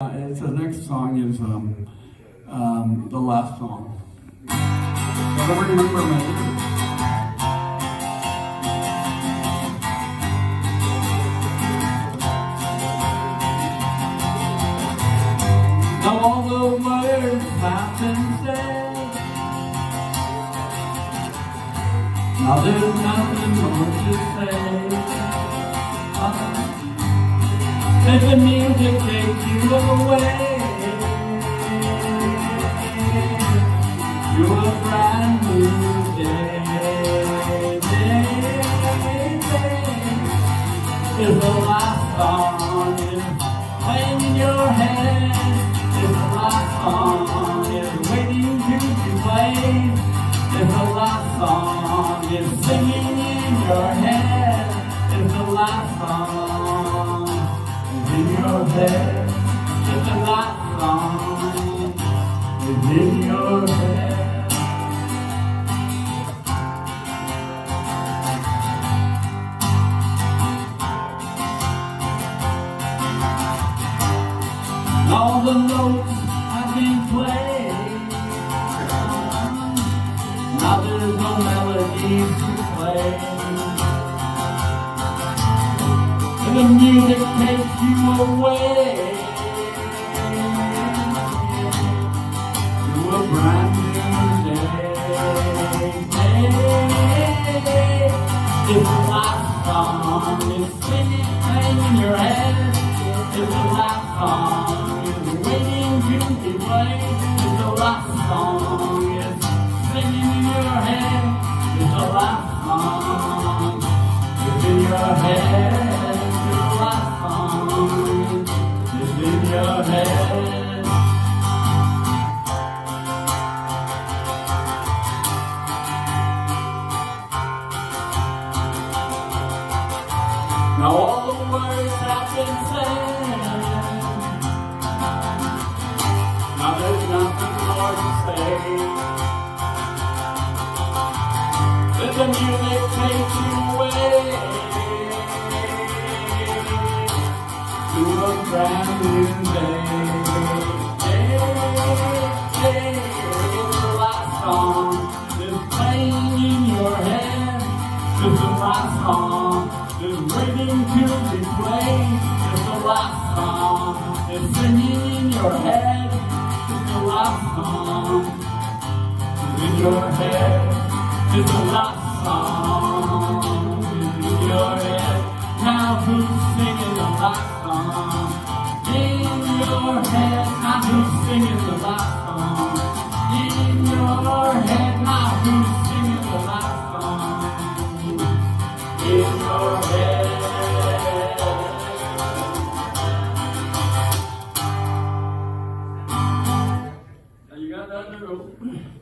Uh, it's the next song is um, um, the last song. Don't remember said. Now there's nothing more to say. Let the music take you away To a brand new day, day, day. Is the last song playing in your head Is the last song is waiting to be played Is the last song is singing in your head. Is the last song in your head. It's a last song. It's in your head. All the notes have been played. Now there's no The music takes you away to a brand new day. It's the last song, it's singing in your head. It's the last song, it's waiting to be played. It's the last song, it's singing in your head. It's the last song, it's in your head. Now all the words I've been said. Now there's nothing more to say. Let the music that's waiting to be played. It's the last song that's singing in your head. It's the last song in your head. It's the last song in your head. Now who's singing the last song in your head? Now who's singing the last song in your head? Now who's singing the last song? Now you got that to go.